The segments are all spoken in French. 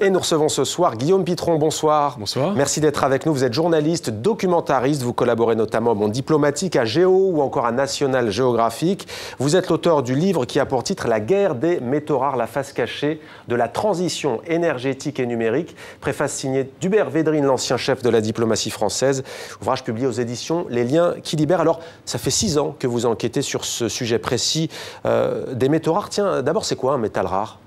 Et nous recevons ce soir Guillaume Pitron. Bonsoir. Bonsoir. Merci d'être avec nous. Vous êtes journaliste, documentariste. Vous collaborez notamment au Monde Diplomatique, à Géo ou encore à National Géographique. Vous êtes l'auteur du livre qui a pour titre La guerre des métaux rares, la face cachée de la transition énergétique et numérique. Préface signée d'Hubert Védrine, l'ancien chef de la diplomatie française. Ouvrage publié aux éditions Les Liens qui libèrent. Alors, ça fait six ans que vous enquêtez sur ce sujet précis euh, des métaux rares. Tiens, d'abord, c'est quoi un métal rare?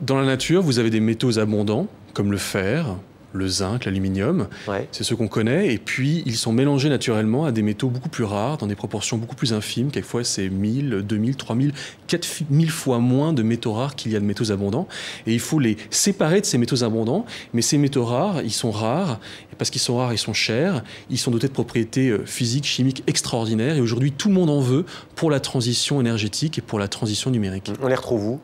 Dans la nature, vous avez des métaux abondants, comme le fer, le zinc, l'aluminium. C'est ce qu'on connaît. Et puis, ils sont mélangés naturellement à des métaux beaucoup plus rares, dans des proportions beaucoup plus infimes. Quelquefois, c'est 1000, 2000, 3000, 4000 fois moins de métaux rares qu'il y a de métaux abondants. Et il faut les séparer de ces métaux abondants. Mais ces métaux rares, ils sont rares. Et parce qu'ils sont rares, ils sont chers. Ils sont dotés de propriétés euh, physiques, chimiques extraordinaires. Et aujourd'hui, tout le monde en veut pour la transition énergétique et pour la transition numérique. On les retrouve où?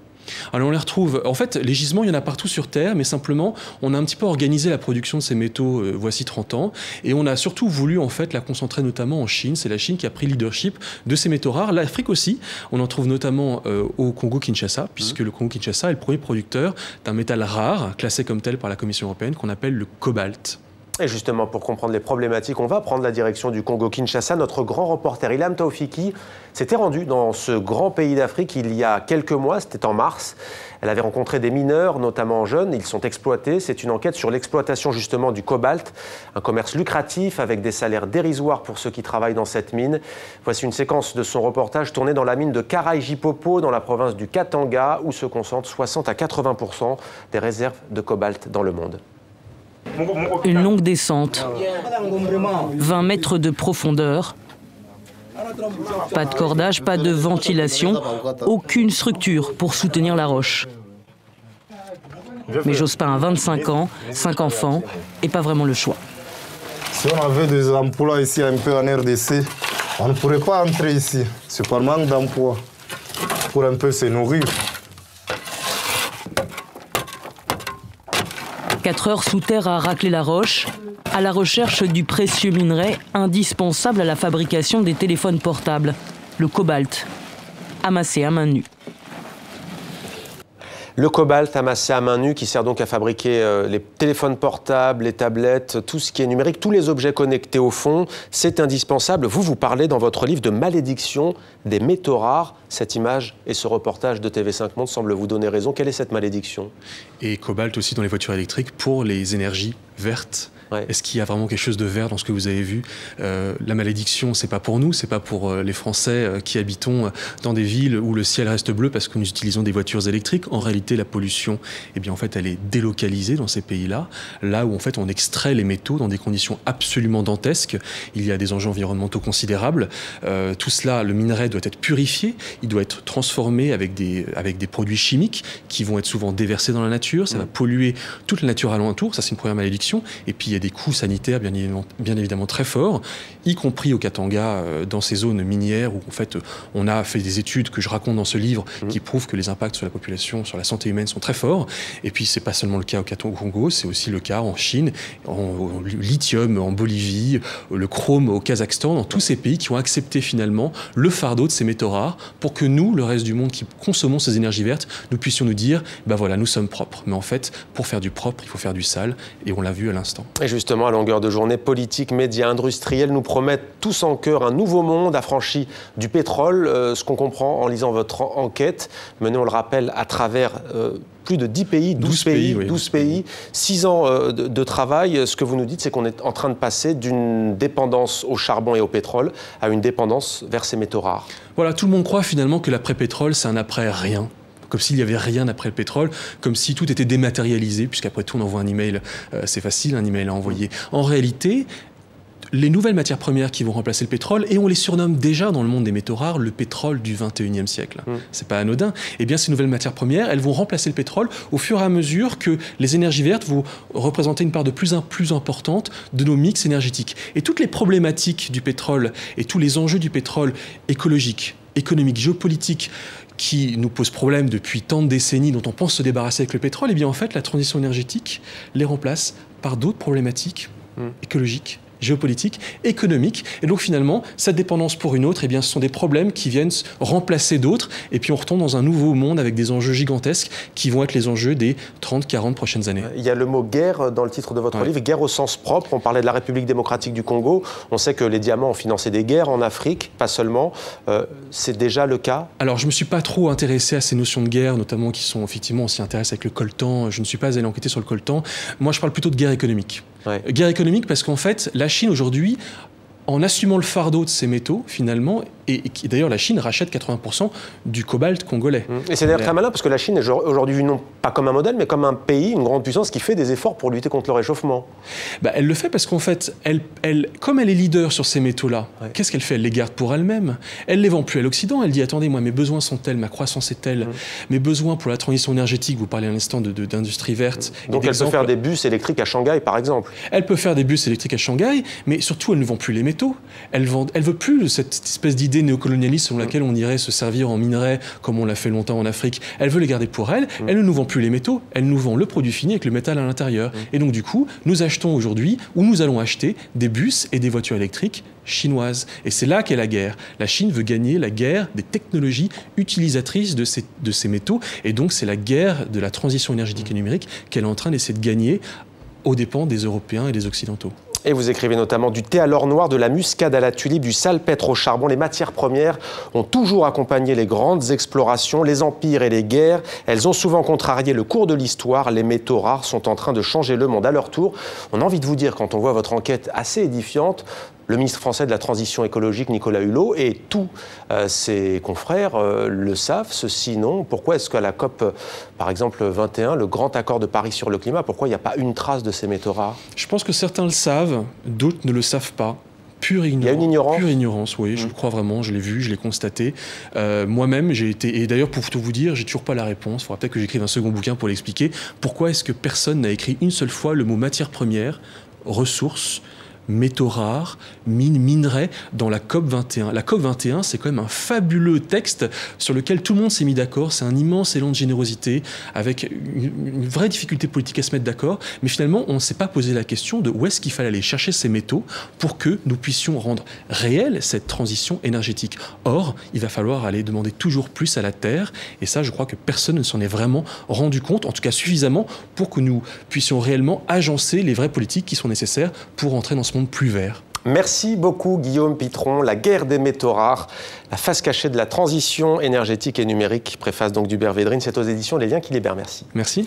Alors on les retrouve. En fait, les gisements, il y en a partout sur Terre, mais simplement, on a un petit peu organisé la production de ces métaux euh, voici 30 ans, et on a surtout voulu en fait la concentrer notamment en Chine. C'est la Chine qui a pris leadership de ces métaux rares. L'Afrique aussi. On en trouve notamment euh, au Congo-Kinshasa, puisque le Congo-Kinshasa est le premier producteur d'un métal rare classé comme tel par la Commission européenne qu'on appelle le cobalt. Et justement, pour comprendre les problématiques, on va prendre la direction du Congo-Kinshasa. Notre grand reporter Ilham Taufiki s'était rendu dans ce grand pays d'Afrique il y a quelques mois, c'était en mars. Elle avait rencontré des mineurs, notamment jeunes. Ils sont exploités. C'est une enquête sur l'exploitation justement du cobalt, un commerce lucratif avec des salaires dérisoires pour ceux qui travaillent dans cette mine. Voici une séquence de son reportage tourné dans la mine de Karaï-Jipopo, dans la province du Katanga, où se concentrent 60 à 80% des réserves de cobalt dans le monde. Une longue descente, 20 mètres de profondeur, pas de cordage, pas de ventilation, aucune structure pour soutenir la roche. Mais Jospin a 25 ans, 5 enfants et pas vraiment le choix. Si on avait des emplois ici un peu en RDC, on ne pourrait pas entrer ici. C'est par manque d'emploi. Pour un peu se nourrir. 4 heures sous terre à racler la roche, à la recherche du précieux minerai indispensable à la fabrication des téléphones portables, le cobalt, amassé à main nue. Le cobalt amassé à main nue qui sert donc à fabriquer euh, les téléphones portables, les tablettes, tout ce qui est numérique, tous les objets connectés au fond, c'est indispensable. Vous, vous parlez dans votre livre de malédiction des métaux rares. Cette image et ce reportage de TV5 Monde semblent vous donner raison. Quelle est cette malédiction? Et cobalt aussi dans les voitures électriques pour les énergies vertes est-ce qu'il y a vraiment quelque chose de vert dans ce que vous avez vu? Euh, La malédiction, c'est pas pour nous, c'est pas pour euh, les Français euh, qui habitons dans des villes où le ciel reste bleu parce que nous utilisons des voitures électriques. En réalité, la pollution, eh bien en fait, elle est délocalisée dans ces pays-là, là où en fait on extrait les métaux dans des conditions absolument dantesques. Il y a des enjeux environnementaux considérables. tout cela, le minerai doit être purifié, il doit être transformé avec des avec des produits chimiques qui vont être souvent déversés dans la nature. Ça va mm. polluer toute la nature alentour. Ça, c'est une première malédiction. Et puis il y a des coûts sanitaires bien évidemment, bien évidemment très forts, y compris au Katanga, euh, dans ces zones minières où en fait on a fait des études que je raconte dans ce livre mmh. qui prouvent que les impacts sur la population, sur la santé humaine sont très forts. Et puis c'est pas seulement le cas au Congo, c'est aussi le cas en Chine, en, lithium en Bolivie, le chrome au Kazakhstan, dans tous ces pays qui ont accepté finalement le fardeau de ces métaux rares pour que nous, le reste du monde qui consommons ces énergies vertes, nous puissions nous dire, ben voilà, nous sommes propres. Mais en fait, pour faire du propre, il faut faire du sale, et on l'a vu à l'instant justement, à longueur de journée, politique, médias, industriels nous promettent tous en cœur un nouveau monde affranchi du pétrole. Euh, ce qu'on comprend en lisant votre enquête, menée, on le rappelle, à travers euh, plus de 10 pays, 12, pays, 12 pays, 6 ans euh, de, travail. Ce que vous nous dites, c'est qu'on est en train de passer d'une dépendance au charbon et au pétrole à une dépendance vers ces métaux rares. Voilà, tout le monde croit finalement que l'après-pétrole, c'est un après-rien comme s'il n'y avait rien après le pétrole, comme si tout était dématérialisé, puisqu'après tout, on envoie un email, euh, c'est facile, un email à envoyer. En réalité, les nouvelles matières premières qui vont remplacer le pétrole, et on les surnomme déjà dans le monde des métaux rares le pétrole du 21e siècle. Ce mm. C'est pas anodin. Eh bien, ces nouvelles matières premières, elles vont remplacer le pétrole au fur et à mesure que les énergies vertes vont représenter une part de plus en plus importante de nos mix énergétiques. Et toutes les problématiques du pétrole et tous les enjeux du pétrole écologique, économique, géopolitique, qui nous pose problème depuis tant de décennies, dont on pense se débarrasser avec le pétrole, et eh bien en fait, la transition énergétique les remplace par d'autres problématiques mm. écologiques géopolitique, économique. Et donc finalement, cette dépendance pour une autre, eh bien, ce sont des problèmes qui viennent remplacer d'autres. Et puis on retombe dans un nouveau monde avec des enjeux gigantesques qui vont être les enjeux des 30, 40 prochaines années. Il y a le mot guerre dans le titre de votre livre, guerre au sens propre. On parlait de la République démocratique du Congo. On sait que les diamants ont financé des guerres en Afrique, pas seulement. Euh, c'est déjà le cas? Alors je ne me suis pas trop intéressé à ces notions de guerre, notamment qui sont effectivement, on s'y intéresse avec le coltan. Je ne suis pas allé enquêter sur le coltan. Moi, je parle plutôt de guerre économique. Guerre économique parce qu'en fait, la Chine aujourd'hui en assumant le fardeau de ces métaux, finalement, et, d'ailleurs la Chine rachète 80% du cobalt congolais. Mmh. Et c'est d'ailleurs très malin parce que la Chine est aujourd'hui vue non pas comme un modèle, mais comme un pays, une grande puissance qui fait des efforts pour lutter contre le réchauffement. Bah, elle le fait parce qu'en fait, elle, elle, comme elle est leader sur ces métaux-là, qu'est-ce qu'elle fait? Elle les garde pour elle-même. Elle les vend plus à l'Occident. Elle dit attendez, moi mes besoins sont tels, ma croissance est telle, mmh. mes besoins pour la transition énergétique. Vous parlez un instant d'industrie de, verte. Mmh. Donc elle peut faire des bus électriques à Shanghai, par exemple. Elle peut faire des bus électriques à Shanghai, mais surtout elle ne vend plus les métaux. Elle ne elle veut plus cette espèce d'idée néocolonialiste selon laquelle on irait se servir en minerais comme on l'a fait longtemps en Afrique. Elle veut les garder pour elle. Elle ne nous vend plus les métaux, elle nous vend le produit fini avec le métal à l'intérieur. Et donc du coup, nous achetons aujourd'hui, ou nous allons acheter des bus et des voitures électriques chinoises. Et c'est là qu'est la guerre. La Chine veut gagner la guerre des technologies utilisatrices de ces, de ces métaux. Et donc c'est la guerre de la transition énergétique et numérique qu'elle est en train d'essayer de gagner aux dépens des Européens et des Occidentaux. Et vous écrivez notamment du thé à l'or noir, de la muscade à la tulipe, du salpêtre au charbon. Les matières premières ont toujours accompagné les grandes explorations, les empires et les guerres. Elles ont souvent contrarié le cours de l'histoire. Les métaux rares sont en train de changer le monde à leur tour. On a envie de vous dire, quand on voit votre enquête assez édifiante, le ministre français de la Transition écologique, Nicolas Hulot, et tous euh, ses confrères euh, le savent, ceci non. Pourquoi est-ce qu'à la COP, par exemple, 21, le grand accord de Paris sur le climat, pourquoi il n'y a pas une trace de ces métaux rares? Je pense que certains le savent, d'autres ne le savent pas. Pure ignorance. Il y a une ignorance Pure ignorance, oui, je le mmh. crois vraiment, je l'ai vu, je l'ai constaté. Euh, moi-même, j'ai été, et d'ailleurs pour tout vous dire, j'ai toujours pas la réponse, il faudra peut-être que j'écrive un second bouquin pour l'expliquer. Pourquoi est-ce que personne n'a écrit une seule fois le mot matière première, ressources, métaux rares, mines, minerais dans la COP 21. La COP 21, c'est quand même un fabuleux texte sur lequel tout le monde s'est mis d'accord. C'est un immense élan de générosité avec une, vraie difficulté politique à se mettre d'accord. Mais finalement, on ne s'est pas posé la question de où est-ce qu'il fallait aller chercher ces métaux pour que nous puissions rendre réelle cette transition énergétique. Or, il va falloir aller demander toujours plus à la Terre. Et ça, je crois que personne ne s'en est vraiment rendu compte, en tout cas suffisamment pour que nous puissions réellement agencer les vraies politiques qui sont nécessaires pour entrer dans ce monde plus vert. Merci beaucoup Guillaume Pitron. La guerre des métaux rares, la face cachée de la transition énergétique et numérique, préface donc d'Hubert Védrine, c'est aux éditions Les Liens qui libèrent. Merci. Merci.